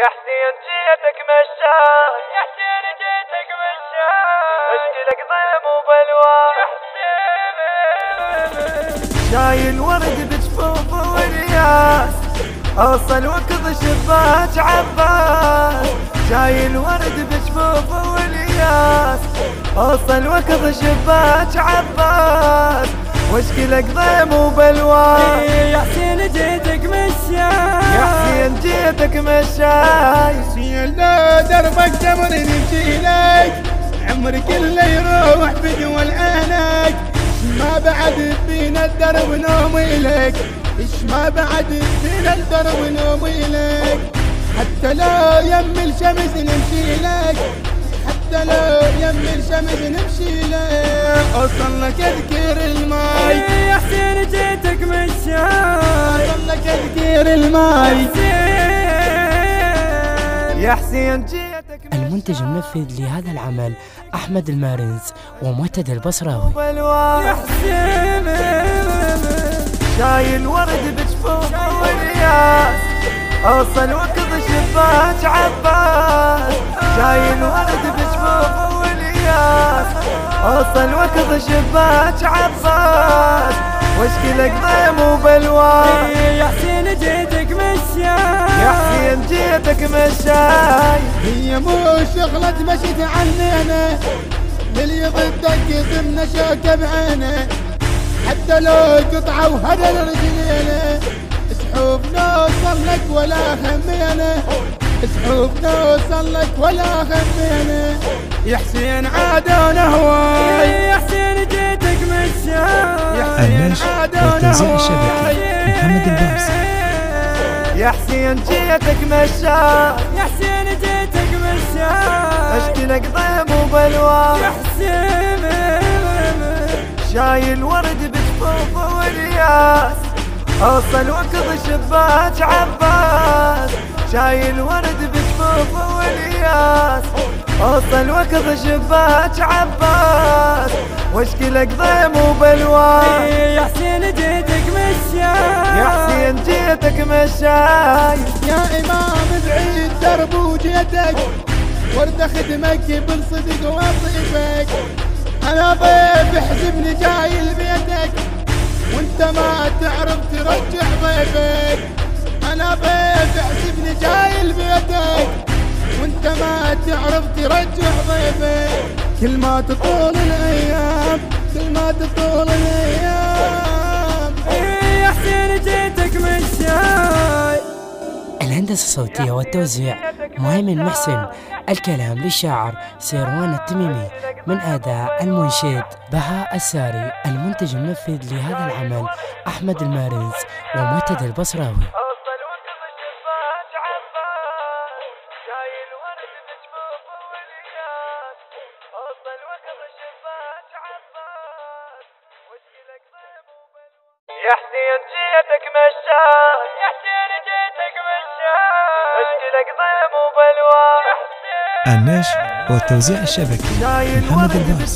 يا حسين جيتك مشاي يا حسين جيتك مشاي اشكلك ضيم وبلوى. يا حسين شايل ورد بجفوف والياس اوصل وكض شباك عباس. شايل ورد بجفوف والياس اوصل وكض شباك عباس. واشكلك ضيم وبلوى. يا حسين جيتك حسين جيتك مشاي. حسين لا دربك نمشي لك عمري كله يروح بدول عينك ما بعد فينا الدرب نومي لك إيش ما بعد فينا الدرب نومي لك حتى لو يم الشمس نمشي لك حتى لو يم الشمس نمشي لك أوصل لك اذكر الماي. يا حسين جيتك مشاي. أوصل لك اذكر الماي. يا حسين جيتك المنتج المنفذ لهذا العمل أحمد المارنز ومقتدى البصراوي. يا حسين شايل ورد بجفوف والياس اوصل وكض شباك عباس شايل ورد بجفوف والياس اوصل وكض شباك عباس واشكلك ضيم وبلوى يا حسين جيتك مشاي يا حسين مشاي. هي مو شغلة مشيت عنينا للي ضدك يضمنا شوكة بعينه. حتى لو قطعة وهدل رجلينا سحوب نوصل لك ولا همينا سحوب نوصل لك ولا همينا يا حسين عادونا يا حسين جيتك مشاي يا حسين جيتك مشاي أشكلك ضيم وبلوى. يا حسين شايل ورد بجفوف والياس. اوصل وكض شباك عباس. شايل ورد بجفوف والياس. اوصل وكض شباك عباس. وأشكلك ضيم وبلوى. يا حسين جيتك جيتك مشاي يا إمام بعيد درب وجيتك. ورد خدمك بالصدق وطيبك أنا ضيف احزبني جاي لبيتك وأنت ما تعرف ترجع ضيفك. أنا ضيف احزبني جاي لبيتك وأنت ما تعرف ترجع ضيفك. كل ما تطول الأيام كل ما تطول الأيام. الهندسة الصوتية والتوزيع مهيمن محسن. الكلام للشاعر سيروان التميمي من أداء المنشد. بهاء الساري المنتج المنفذ لهذا العمل أحمد المارنز ومعتدى البصراوي. يا حسين جيتك مشاي النشر والتوزيع الشبكي. محمد ورد